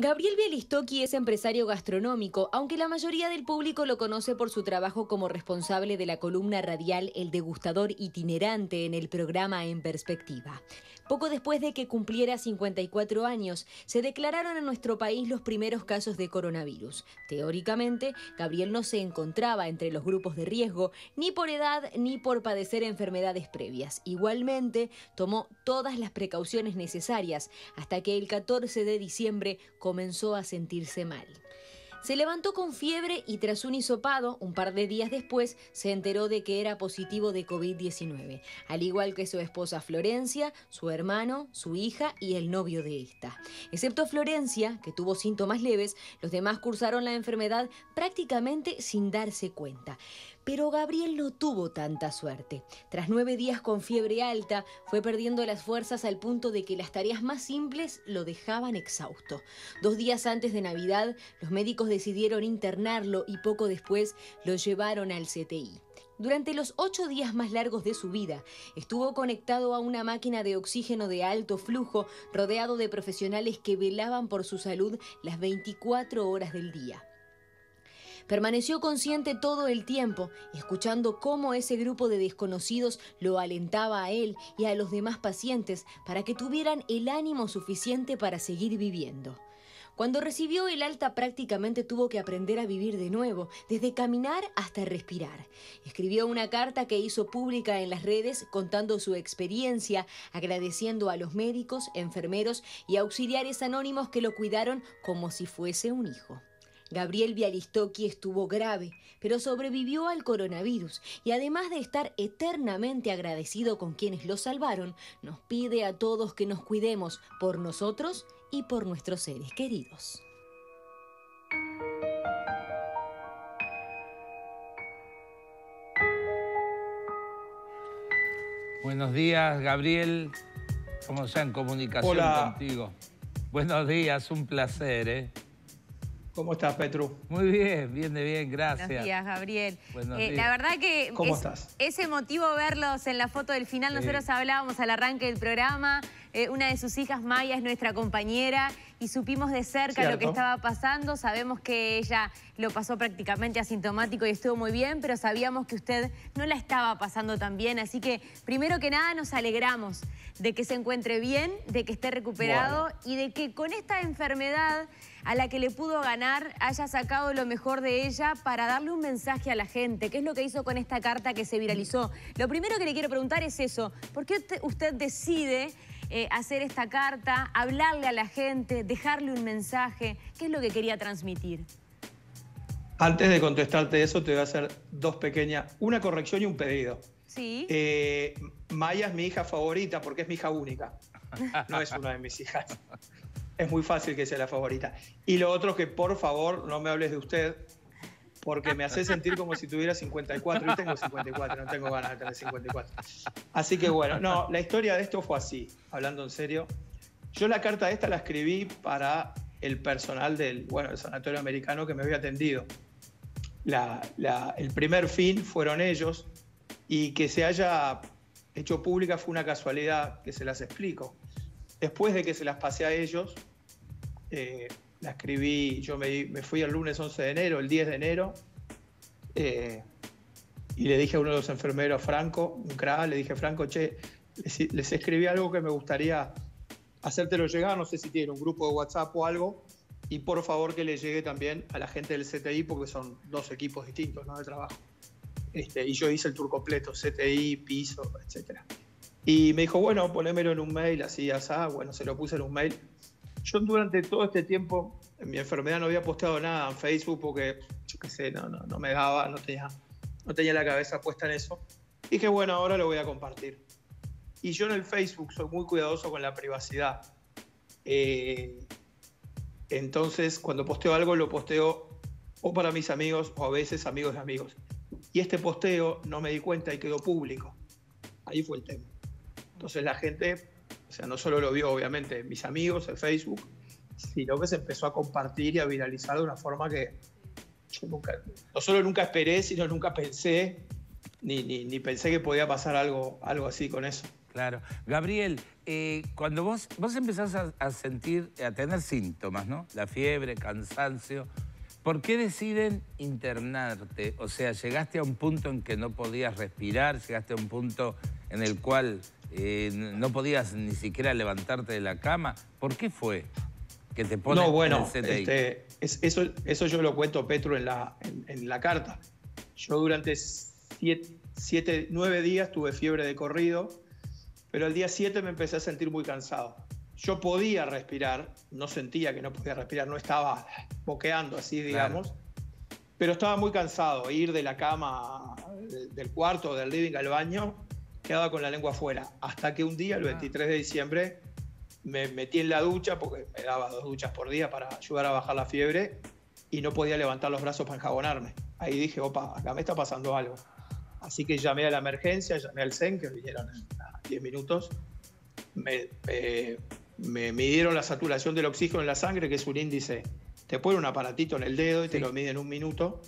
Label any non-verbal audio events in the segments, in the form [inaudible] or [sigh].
Gabriel Bialistocchi es empresario gastronómico, aunque la mayoría del público lo conoce por su trabajo como responsable de la columna radial El degustador itinerante en el programa En Perspectiva. Poco después de que cumpliera 54 años, se declararon en nuestro país los primeros casos de coronavirus. Teóricamente, Gabriel no se encontraba entre los grupos de riesgo, ni por edad ni por padecer enfermedades previas. Igualmente, tomó todas las precauciones necesarias hasta que el 14 de diciembre comenzó a sentirse mal. Se levantó con fiebre y tras un hisopado, un par de días después, se enteró de que era positivo de COVID-19, al igual que su esposa Florencia, su hermano, su hija y el novio de esta. Excepto Florencia, que tuvo síntomas leves, los demás cursaron la enfermedad prácticamente sin darse cuenta. Pero Gabriel no tuvo tanta suerte. Tras nueve días con fiebre alta, fue perdiendo las fuerzas al punto de que las tareas más simples lo dejaban exhausto. Dos días antes de Navidad, los médicos decidieron internarlo y poco después lo llevaron al CTI. Durante los ocho días más largos de su vida, estuvo conectado a una máquina de oxígeno de alto flujo, rodeado de profesionales que velaban por su salud las 24 horas del día. Permaneció consciente todo el tiempo, escuchando cómo ese grupo de desconocidos lo alentaba a él y a los demás pacientes para que tuvieran el ánimo suficiente para seguir viviendo. Cuando recibió el alta prácticamente tuvo que aprender a vivir de nuevo, desde caminar hasta respirar. Escribió una carta que hizo pública en las redes contando su experiencia, agradeciendo a los médicos, enfermeros y auxiliares anónimos que lo cuidaron como si fuese un hijo. Gabriel Bialistocchi estuvo grave, pero sobrevivió al coronavirus y además de estar eternamente agradecido con quienes lo salvaron, nos pide a todos que nos cuidemos por nosotros y por nuestros seres queridos. Buenos días, Gabriel. Estamos ya en comunicación contigo. Buenos días, un placer, ¿eh? ¿Cómo estás, Petru? Muy bien, bien de bien, gracias. Buenos días, Gabriel. Eh, la verdad que ¿Cómo estás? es emotivo verlos en la foto del final. Nosotros hablábamos al arranque del programa. Eh, una de sus hijas, Maya, es nuestra compañera y supimos de cerca lo que estaba pasando. Sabemos que ella lo pasó prácticamente asintomático y estuvo muy bien, pero sabíamos que usted no la estaba pasando tan bien. Así que, primero que nada, nos alegramos de que se encuentre bien, de que esté recuperado y de que con esta enfermedad a la que le pudo ganar haya sacado lo mejor de ella para darle un mensaje a la gente. ¿Qué es lo que hizo con esta carta que se viralizó? Lo primero que le quiero preguntar es eso. ¿Por qué usted decide eh, hacer esta carta, hablarle a la gente, dejarle un mensaje? ¿Qué es lo que quería transmitir? Antes de contestarte eso, te voy a hacer dos pequeñas, una corrección y un pedido. Sí. Eh, Maya es mi hija favorita porque es mi hija única. No es una de mis hijas. Es muy fácil que sea la favorita. Y lo otro que por favor no me hables de usted porque me hace sentir como si tuviera 54 y tengo 54, no tengo ganas de tener 54. Así que bueno, no, la historia de esto fue así, hablando en serio. Yo la carta esta la escribí para el personal del, bueno, sanatorio americano que me había atendido. el primer fin fueron ellos, y que se haya hecho pública fue una casualidad que se las explico. Después de que se las pasé a ellos, eh, la escribí, yo me, fui el lunes 11 de enero, el 10 de enero, eh, y le dije a uno de los enfermeros, Franco, un crack, le dije, Franco, che, les, escribí algo que me gustaría hacértelo llegar, no sé si tiene un grupo de WhatsApp o algo, y por favor que le llegue también a la gente del CTI, porque son dos equipos distintos ¿no? de trabajo. Este, y yo hice el tour completo, CTI, piso, etc. Y me dijo, bueno, ponémelo en un mail, así, así, bueno, se lo puse en un mail. Yo durante todo este tiempo, en mi enfermedad no había posteado nada en Facebook porque, yo qué sé, no, no, no me daba, no tenía, no tenía la cabeza puesta en eso. Y dije, bueno, ahora lo voy a compartir. Y yo en el Facebook soy muy cuidadoso con la privacidad. Eh, entonces, cuando posteo algo, lo posteo o para mis amigos o a veces amigos de amigos. Y este posteo no me di cuenta y quedó público. Ahí fue el tema. Entonces la gente, o sea, no solo lo vio obviamente mis amigos en Facebook, sino que se empezó a compartir y a viralizar de una forma que yo nunca, no solo nunca esperé, sino nunca pensé, ni, ni, pensé que podía pasar algo, algo así con eso. Claro. Gabriel, eh, cuando vos, vos empezás a, sentir, a tener síntomas, ¿no? La fiebre, cansancio, ¿por qué deciden internarte? O sea, llegaste a un punto en que no podías respirar, llegaste a un punto en el cual eh, no podías ni siquiera levantarte de la cama. ¿Por qué fue que te ponen no, bueno, en el Este, eso, eso yo lo cuento, Petro, en la, en la carta. Yo durante siete, siete, nueve días tuve fiebre de corrido, pero el día 7 me empecé a sentir muy cansado. Yo podía respirar, no sentía que no podía respirar, no estaba boqueando así, digamos, pero estaba muy cansado. Ir de la cama, del cuarto, del living al baño, quedaba con la lengua afuera. Hasta que un día, el 23 ah. de diciembre, me metí en la ducha, porque me daba dos duchas por día para ayudar a bajar la fiebre, y no podía levantar los brazos para enjabonarme. Ahí dije, opa, acá me está pasando algo. Así que llamé a la emergencia, llamé al CEN, que vinieron en 10 minutos. Me, me, midieron la saturación del oxígeno en la sangre, que es un índice. Te ponen un aparatito en el dedo y te lo miden en un minuto.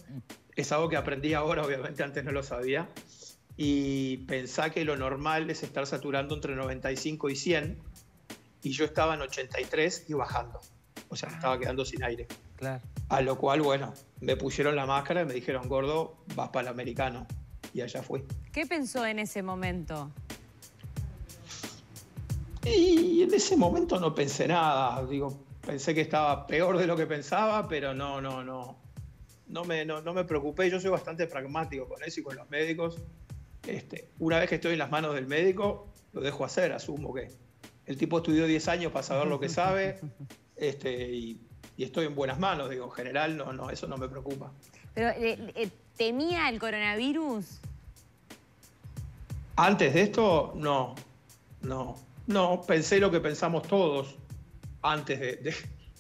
Es algo que aprendí ahora, obviamente antes no lo sabía. Y pensá que lo normal es estar saturando entre 95 y 100. Y yo estaba en 83 y bajando. O sea, estaba quedando sin aire. Claro. A lo cual, bueno, me pusieron la máscara y me dijeron, gordo, vas para el americano y allá fui. ¿Qué pensó en ese momento? Y en ese momento no pensé nada, digo, pensé que estaba peor de lo que pensaba, pero no, no, no, no me, no, me preocupé, yo soy bastante pragmático con eso y con los médicos. Este, una vez que estoy en las manos del médico, lo dejo hacer, asumo que el tipo estudió 10 años para saber lo que sabe [laughs] este, y, estoy en buenas manos, digo, en general no, no, eso no me preocupa. Pero eh, eh, temía el coronavirus? Antes de esto, no, no, no, pensé lo que pensamos todos antes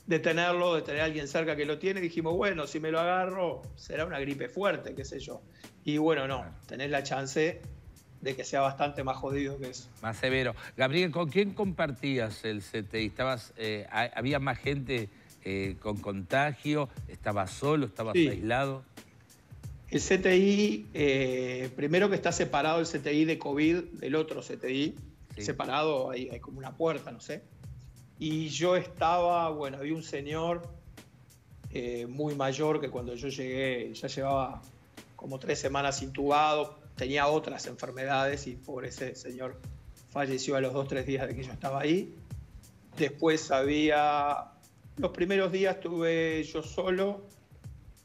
de, tenerlo, de tener a alguien cerca que lo tiene, dijimos, bueno, si me lo agarro, será una gripe fuerte, qué sé yo. Y bueno, no, tenés la chance de que sea bastante más jodido que eso. Más severo. Gabriel, ¿con quién compartías el CTI? ¿Estabas, eh, ¿Había más gente eh, con contagio? ¿Estabas solo? ¿Estabas aislado? El CTI, eh, primero que está separado el CTI de COVID del otro CTI, separado, hay, como una puerta, no sé. Y yo estaba, bueno, había un señor eh, muy mayor que cuando yo llegué ya llevaba como tres semanas intubado, tenía otras enfermedades y por ese señor falleció a los dos, tres días de que yo estaba ahí. Después había, los primeros días estuve yo solo,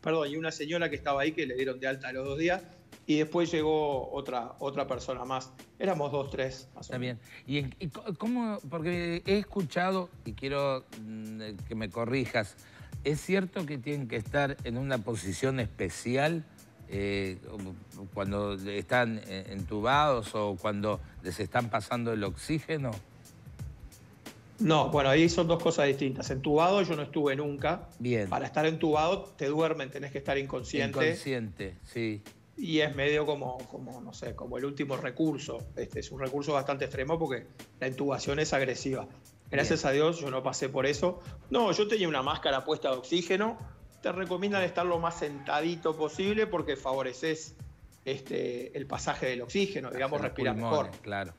perdón, y una señora que estaba ahí que le dieron de alta a los dos días, y después llegó otra, otra persona más. Éramos dos, tres. Más Está bien. ¿Y, cómo? Porque he escuchado, y quiero mm, que me corrijas, ¿es cierto que tienen que estar en una posición especial eh, cuando están entubados o cuando les están pasando el oxígeno? No, bueno, ahí son dos cosas distintas. Entubado yo no estuve nunca. Bien. Para estar entubado te duermen, tenés que estar inconsciente. Inconsciente, sí. Y es medio como, como, no sé, como el último recurso. Este es un recurso bastante extremo porque la intubación es agresiva. Gracias a Dios yo no pasé por eso. No, yo tenía una máscara puesta de oxígeno. Te recomiendan estar lo más sentadito posible porque favoreces este, el pasaje del oxígeno, digamos, respirar mejor. Claro.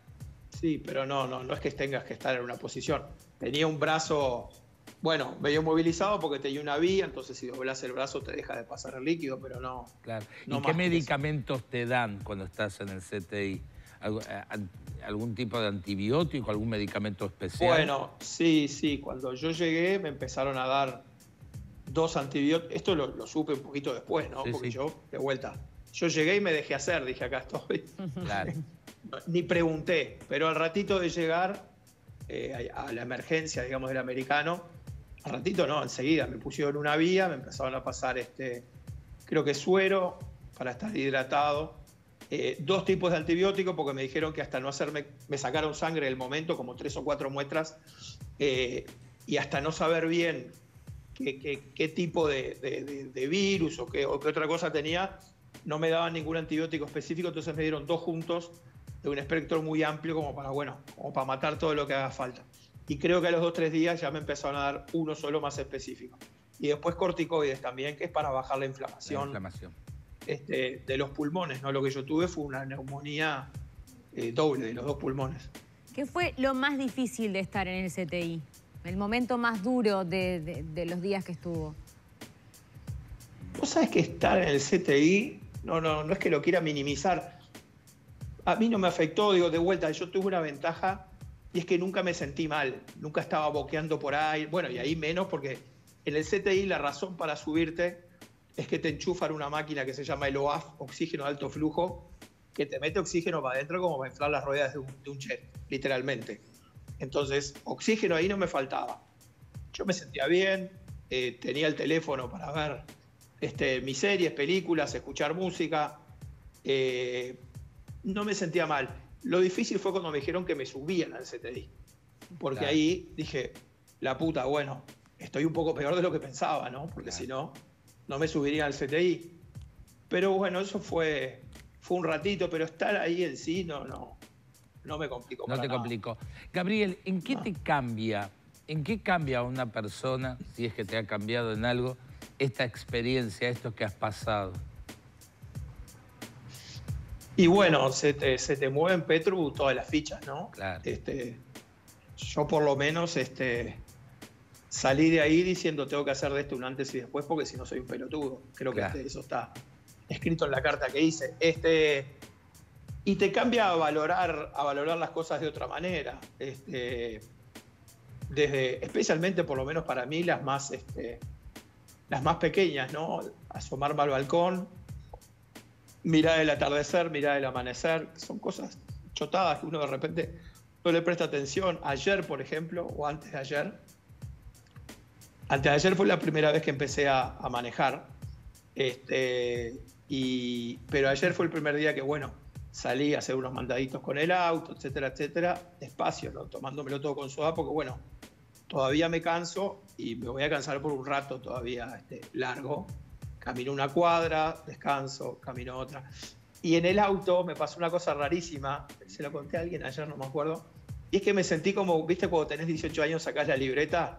Sí, pero no, no, no es que tengas que estar en una posición. Tenía un brazo, bueno, medio movilizado porque tenía una vía, entonces si doblas el brazo te deja de pasar el líquido, pero no. Claro. ¿Y qué medicamentos te dan cuando estás en el CTI? Eh, ¿Algún tipo de antibiótico, algún medicamento especial? Bueno, sí, sí. Cuando yo llegué me empezaron a dar dos antibióticos. Esto lo, supe un poquito después, ¿no? porque yo, de vuelta, yo llegué y me dejé hacer, dije, acá estoy. Claro. [laughs] ni pregunté, pero al ratito de llegar eh, a la emergencia, digamos, del americano, al ratito no, enseguida me pusieron una vía, me empezaron a pasar este, creo que suero para estar hidratado, eh, dos tipos de antibióticos porque me dijeron que hasta no hacerme, me sacaron sangre el momento, como tres o cuatro muestras, eh, y hasta no saber bien qué, tipo de, virus o qué, o qué otra cosa tenía, no me daban ningún antibiótico específico, entonces me dieron dos juntos de un espectro muy amplio como para, bueno, como para matar todo lo que haga falta. Y creo que a los dos o tres días ya me empezaron a dar uno solo más específico. Y después corticoides también, que es para bajar la inflamación, Este, de los pulmones. ¿no? Lo que yo tuve fue una neumonía eh, doble de los dos pulmones. ¿Qué fue lo más difícil de estar en el CTI? El momento más duro de, los días que estuvo. Vos sabés que estar en el CTI, no, no, no es que lo quiera minimizar. A mí no me afectó, digo, de vuelta, yo tuve una ventaja y es que nunca me sentí mal, nunca estaba boqueando por ahí, bueno, y ahí menos porque en el CTI la razón para subirte es que te enchufan una máquina que se llama el OAF, oxígeno de alto flujo, que te mete oxígeno para adentro como para inflar las ruedas de un jet, literalmente. Entonces, oxígeno ahí no me faltaba. Yo me sentía bien, eh, tenía el teléfono para ver este, mis series, películas, escuchar música. Eh, no me sentía mal. Lo difícil fue cuando me dijeron que me subían al CTI. Porque ahí dije, la puta, bueno, estoy un poco peor de lo que pensaba, ¿no? Porque si no, no me subiría al CTI. Pero bueno, eso fue, fue un ratito, pero estar ahí en sí no, no, no me complicó. No te complicó. Gabriel, ¿en qué te cambia? ¿En qué cambia a una persona, si es que te ha cambiado en algo, esta experiencia, esto que has pasado? Y bueno, se te, se te mueven, Petru, todas las fichas, ¿no? Claro. Este, yo por lo menos este, salí de ahí diciendo tengo que hacer de esto un antes y después porque si no soy un pelotudo. Creo que este, eso está escrito en la carta que hice. Este, y te cambia a valorar, a valorar las cosas de otra manera. Este, desde, especialmente por lo menos para mí, las más, este, las más pequeñas, ¿no? Asomarme al balcón, mirar el atardecer, mirar el amanecer, son cosas chotadas que uno de repente no le presta atención. Ayer, por ejemplo, o antes de ayer, antes de ayer fue la primera vez que empecé a, manejar, este, y, pero ayer fue el primer día que, bueno, salí a hacer unos mandaditos con el auto, etcétera, etcétera, despacio, ¿no? tomándomelo todo con soda, porque bueno, todavía me canso y me voy a cansar por un rato todavía este, largo. Camino una cuadra, descanso, camino otra. Y en el auto me pasó una cosa rarísima, se lo conté a alguien ayer, no me acuerdo, y es que me sentí como, viste, cuando tenés 18 años sacás la libreta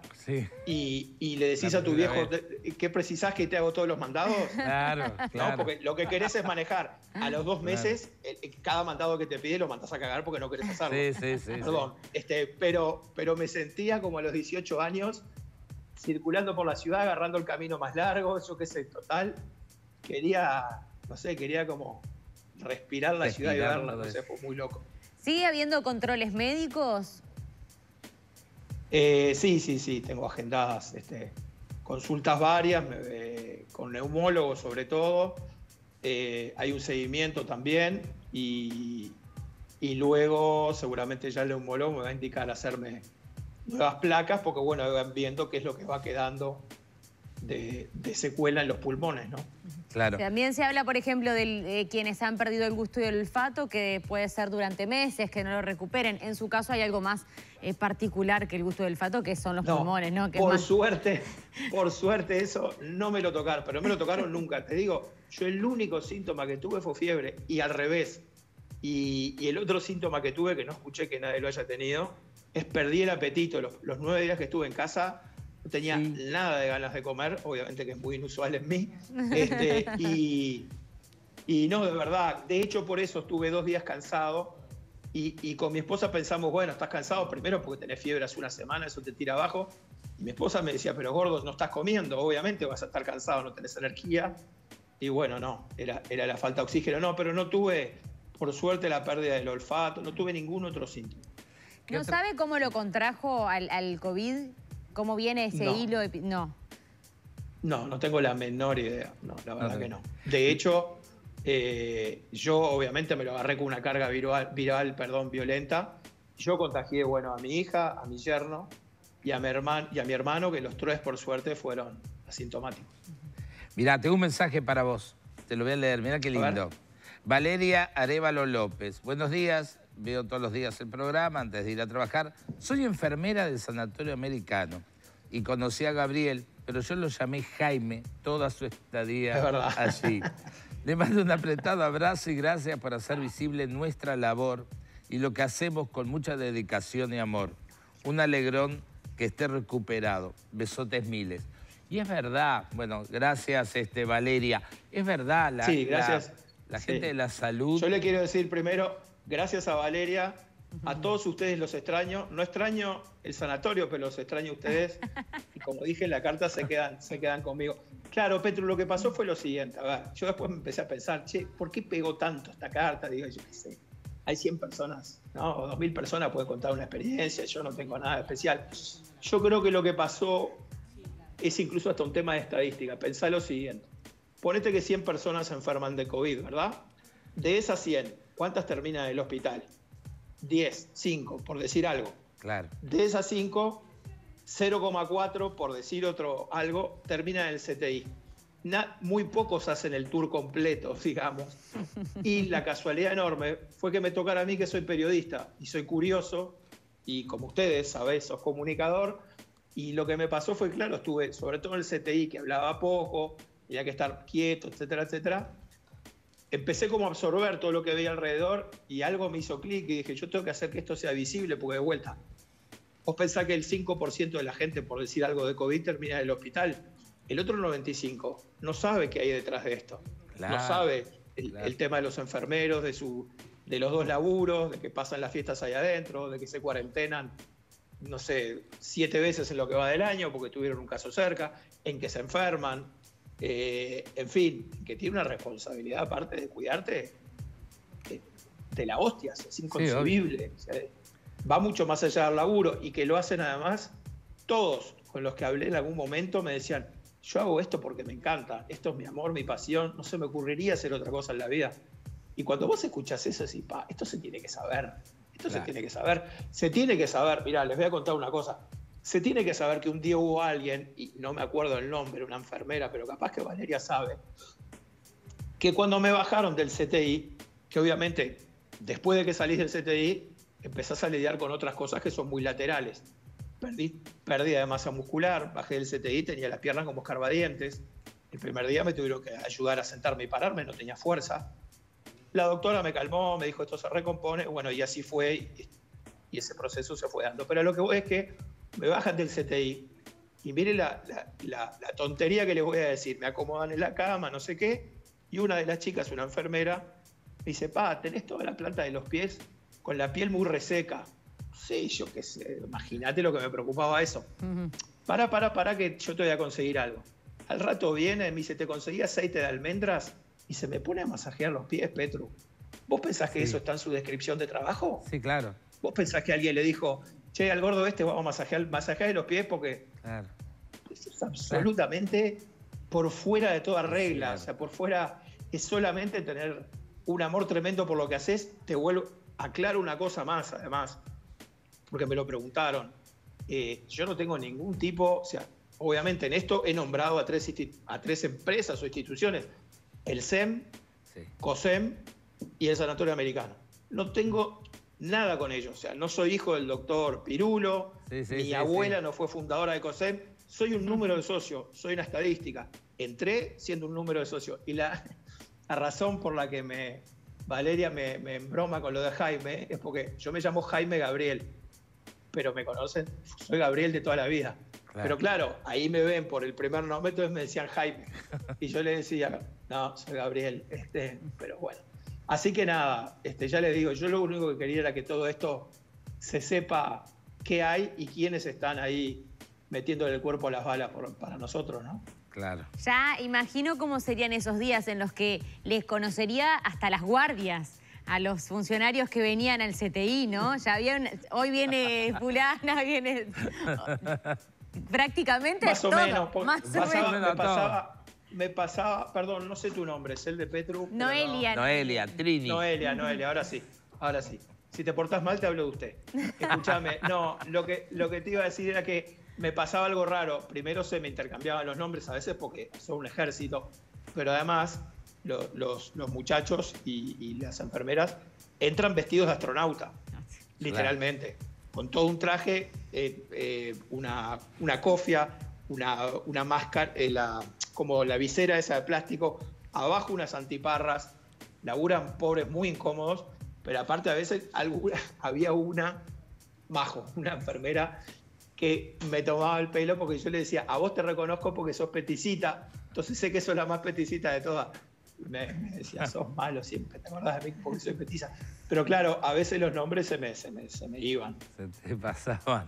y, le decís a tu viejo, ¿qué precisás que te hago todos los mandados? [laughs] Claro, claro. Porque lo que querés es manejar. A los dos meses, cada mandado que te pide lo mandás a cagar porque no querés hacerlo. Sí, sí, sí. Perdón. Este, pero, pero me sentía como a los 18 años, circulando por la ciudad, agarrando el camino más largo, yo qué sé, total. Quería, no sé, quería como respirar la ciudad y verla, no sé, fue muy loco. ¿Sigue habiendo controles médicos? Eh, sí, sí, sí, tengo agendadas este, consultas varias, con neumólogos sobre todo. Eh, hay un seguimiento también y, luego seguramente ya el neumólogo me va a indicar hacerme nuevas placas porque bueno, van viendo qué es lo que va quedando de, de secuela en los pulmones, ¿no? También se habla, por ejemplo, de quienes han perdido el gusto y el olfato, que puede ser durante meses, que no lo recuperen. En su caso hay algo más eh, particular que el gusto y el olfato, que son los pulmones, ¿no? por suerte, [laughs] por suerte eso no me lo tocaron, pero no me lo tocaron nunca. Te digo, yo el único síntoma que tuve fue fiebre y al revés. Y, el otro síntoma que tuve, que no escuché que nadie lo haya tenido, es perdí el apetito. los nueve días que estuve en casa no tenía nada de ganas de comer, obviamente que es muy inusual en mí. [laughs] Este, y, y, no, de verdad, de hecho por eso estuve dos días cansado y, con mi esposa pensamos, bueno, estás cansado primero porque tenés fiebre hace una semana, eso te tira abajo. Y mi esposa me decía, pero gordo, no estás comiendo, obviamente vas a estar cansado, no tenés energía. Y bueno, no, era, era la falta de oxígeno. No, pero no tuve, por suerte, la pérdida del olfato, no tuve ningún otro síntoma. ¿No sabe cómo lo contrajo al, al COVID? ¿Cómo viene ese hilo? No. No, no tengo la menor idea. No, la verdad que no. De hecho, eh, yo obviamente me lo agarré con una carga viral, viral perdón, violenta. Yo contagié, bueno, a mi hija, a mi yerno y a mi, hermano, y a mi hermano, que los tres, por suerte, fueron asintomáticos. Mirá, tengo un mensaje para vos. Te lo voy a leer. Mirá qué lindo. Valeria Arevalo López. Buenos días veo todos los días el programa antes de ir a trabajar. Soy enfermera del Sanatorio Americano y conocí a Gabriel, pero yo lo llamé Jaime toda su estadía allí. Le mando un apretado abrazo y gracias por hacer visible nuestra labor y lo que hacemos con mucha dedicación y amor. Un alegrón que esté recuperado. Besotes miles. Y es verdad, bueno, gracias este, Valeria, es verdad la, sí, gracias. la, gente de la salud. Yo le quiero decir primero, gracias a Valeria, A todos ustedes los extraño. No extraño el sanatorio, pero los extraño a ustedes. [laughs] Y como dije en la carta, se quedan, se quedan conmigo. Claro, Petro, lo que pasó fue lo siguiente. A ver, yo después me empecé a pensar, che, ¿por qué pegó tanto esta carta? Digo, yo qué sé. Hay 100 personas, ¿no? O 2.000 personas pueden contar una experiencia. Yo no tengo nada especial. Yo creo que lo que pasó es incluso hasta un tema de estadística. Pensá lo siguiente. Ponete que 100 personas se enferman de COVID, ¿verdad? De esas 100, ¿cuántas terminan en el hospital? 10, 5, por decir algo. Claro. De esas 5, 0,4, por decir otro algo, termina en el CTI. muy pocos hacen el tour completo, [laughs] digamos. Y la casualidad enorme fue que me tocara a mí que soy periodista y soy curioso, y como ustedes sabéis, sos comunicador, y lo que me pasó fue, claro, estuve sobre todo en el CTI, que hablaba poco, tenía que estar quieto, etcétera, etcétera empecé como a absorber todo lo que veía alrededor y algo me hizo clic y dije, yo tengo que hacer que esto sea visible porque de vuelta, vos pensás que el 5% de la gente, por decir algo de COVID, termina en el hospital. El otro 95% no sabe qué hay detrás de esto. no sabe el, tema de los enfermeros, de, su, de los dos laburos, de que pasan las fiestas ahí adentro, de que se cuarentenan, no sé, siete veces en lo que va del año porque tuvieron un caso cerca, en que se enferman, eh, en fin, que tiene una responsabilidad aparte de cuidarte de, la hostia, es inconcebible. va mucho más allá del laburo y que lo hacen además todos con los que hablé en algún momento me decían, yo hago esto porque me encanta, esto es mi amor, mi pasión, no se me ocurriría hacer otra cosa en la vida. Y cuando vos escuchás eso, decís, pa, esto se tiene que saber, esto se tiene que saber, se tiene que saber, mirá, les voy a contar una cosa, se tiene que saber que un día hubo alguien, y no me acuerdo el nombre, una enfermera, pero capaz que Valeria sabe, que cuando me bajaron del CTI, que obviamente después de que salís del CTI, empezás a lidiar con otras cosas que son muy laterales. Perdí pérdida de masa muscular, bajé del CTI, tenía las piernas como escarbadientes. El primer día me tuvieron que ayudar a sentarme y pararme, no tenía fuerza. La doctora me calmó, me dijo esto se recompone, bueno, y así fue, y, y ese proceso se fue dando. Pero lo que voy es que me bajan del CTI y mire la, tontería que les voy a decir. Me acomodan en la cama, no sé qué, y una de las chicas, una enfermera, me dice, pa, tenés toda la planta de los pies con la piel muy reseca. Sí, yo qué sé, imagínate lo que me preocupaba eso. Para, para, para, que yo te voy a conseguir algo. Al rato viene, me dice, te conseguí aceite de almendras y se me pone a masajear los pies, Petru. ¿Vos pensás que eso está en su descripción de trabajo? Sí, claro. ¿Vos pensás que alguien le dijo, che, al gordo este vamos a masajear, masajear los pies porque es absolutamente por fuera de toda regla, o sea, por fuera es solamente tener un amor tremendo por lo que haces, te vuelvo, aclaro una cosa más además, porque me lo preguntaron, eh, yo no tengo ningún tipo, o sea, obviamente en esto he nombrado a tres, a tres empresas o instituciones, el SEM, COSEM y el Sanatorio Americano. No tengo nada con ellos. O sea, no soy hijo del doctor Pirulo, mi abuela no fue fundadora de COSEM, soy un número de socio, soy una estadística. Entré siendo un número de socio. Y la, razón por la que me Valeria me, me embroma con lo de Jaime es porque yo me llamo Jaime Gabriel, pero me conocen, soy Gabriel de toda la vida. Pero claro, ahí me ven por el primer nombre, entonces me decían Jaime. Y yo le decía, no, soy Gabriel, este, pero bueno. Así que nada, este, ya les digo, yo lo único que quería era que todo esto se sepa qué hay y quiénes están ahí metiéndole el cuerpo a las balas para nosotros, ¿no? Claro. Ya imagino cómo serían esos días en los que les conocería hasta las guardias a los funcionarios que venían al CTI, ¿no? Ya habían, hoy viene [laughs] fulana, viene [laughs] prácticamente más o menos, más o menos me pasaba, perdón, no sé tu nombre, es el de Petru. Noelia. Noelia, Trini. Noelia, Noelia, ahora sí, ahora sí. Si te portás mal, te hablo de usted. Escúchame, [laughs] no, lo que, lo que te iba a decir era que me pasaba algo raro. Primero se me intercambiaban los nombres a veces porque son un ejército, pero además los, muchachos y, las enfermeras entran vestidos de astronauta, literalmente, con todo un traje, eh, eh, una, una cofia, una, una máscara, eh, la, como la visera esa de plástico, abajo unas antiparras, laburan pobres muy incómodos, pero aparte a veces alguna, [laughs] había una, majo, una enfermera, que me tomaba el pelo porque yo le decía, a vos te reconozco porque sos peticita, entonces sé que sos la más peticita de todas. me, decía, sos malo siempre, ¿te acordás de mí porque soy petiza? Pero claro, a veces los nombres se me, se me, iban. Se te pasaban.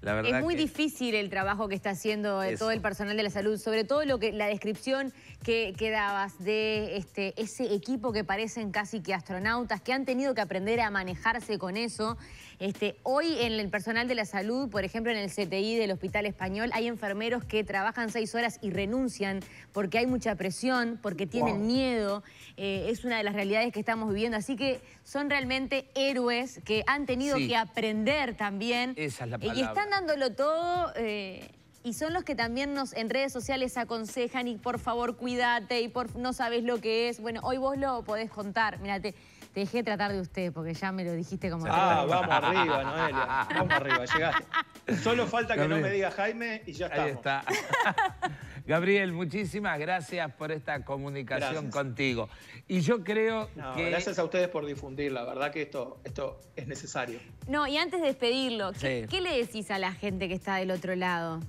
La verdad es muy difícil el trabajo que está haciendo eh, todo el personal de la salud, sobre todo lo que la descripción que, que, dabas de este, ese equipo que parecen casi que astronautas, que han tenido que aprender a manejarse con eso. Este, hoy en el personal de la salud, por ejemplo en el CTI del Hospital Español, hay enfermeros que trabajan seis horas y renuncian porque hay mucha presión, porque tienen miedo. Eh, es una de las realidades que estamos viviendo. Así que son realmente héroes que han tenido que aprender también. Esa es la palabra. Y están dándolo todo... Eh, y son los que también nos en redes sociales aconsejan y por favor cuídate y por no sabes lo que es. Bueno, hoy vos lo podés contar. Mírate, te dejé tratar de usted porque ya me lo dijiste como... Ah, vamos arriba, Noelia. Vamos arriba, llegaste. [laughs] Solo falta que no me diga Jaime y ya estamos. Ahí está. [laughs] Gabriel, muchísimas gracias por esta comunicación contigo. Y yo creo que... Gracias a ustedes por difundir, la verdad que esto, esto es necesario. No, y antes de despedirlo, ¿qué, le decís a la gente que está del otro lado?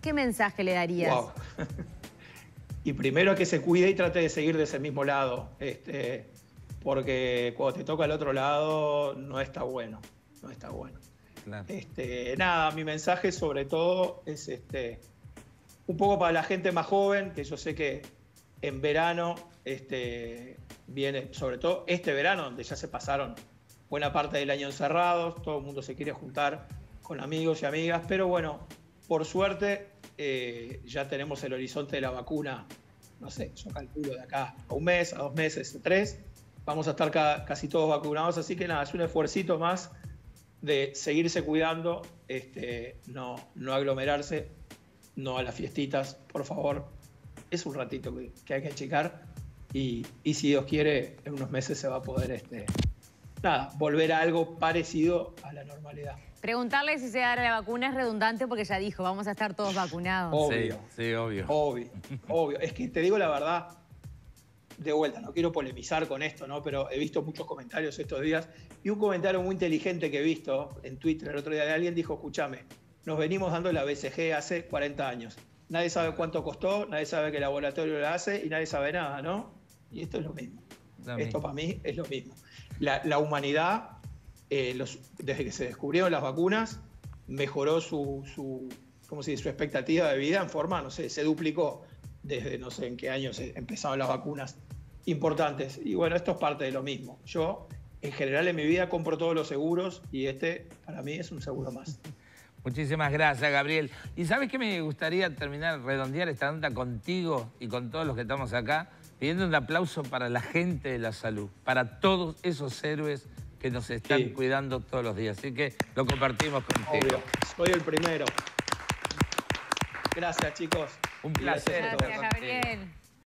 ¿Qué mensaje le darías? [laughs] y primero que se cuide y trate de seguir de ese mismo lado. Este, porque cuando te toca al otro lado no está bueno, no está bueno. Este, nada, mi mensaje sobre todo es este, un poco para la gente más joven, que yo sé que en verano este, viene, sobre todo este verano, donde ya se pasaron buena parte del año encerrados, todo el mundo se quiere juntar con amigos y amigas, pero bueno, por suerte eh, ya tenemos el horizonte de la vacuna, no sé, yo calculo de acá a un mes, a dos meses, a tres, vamos a estar casi todos vacunados, así que nada, es un esfuercito más de seguirse cuidando, este, no, no aglomerarse, no a las fiestitas, por favor. Es un ratito que, hay que achicar y, si Dios quiere, en unos meses se va a poder este, nada, volver a algo parecido a la normalidad. Preguntarle si se da la vacuna es redundante porque ya dijo, vamos a estar todos vacunados. Obvio. Sí, obvio. Obvio, obvio. Es que te digo la verdad, de vuelta, no quiero polemizar con esto, ¿no? Pero he visto muchos comentarios estos días y un comentario muy inteligente que he visto en Twitter el otro día de alguien dijo, escúchame, nos venimos dando la BCG hace 40 años. Nadie sabe cuánto costó, nadie sabe qué laboratorio lo hace y nadie sabe nada, ¿no? Y esto es lo mismo. esto para mí es lo mismo. La, humanidad, eh, desde que se descubrieron las vacunas, mejoró su, su, ¿cómo se dice? su expectativa de vida en forma, no sé, se duplicó desde no sé en qué años empezaron las vacunas importantes. Y bueno, esto es parte de lo mismo. Yo, en general, en mi vida compro todos los seguros y este, para mí, es un seguro más. [laughs] Muchísimas gracias, Gabriel. Y sabes que me gustaría terminar, redondear esta nota contigo y con todos los que estamos acá, pidiendo un aplauso para la gente de la salud, para todos esos héroes que nos están cuidando todos los días. Así que lo compartimos contigo. Soy el primero. Gracias, chicos. Un placer. Gracias, Gabriel.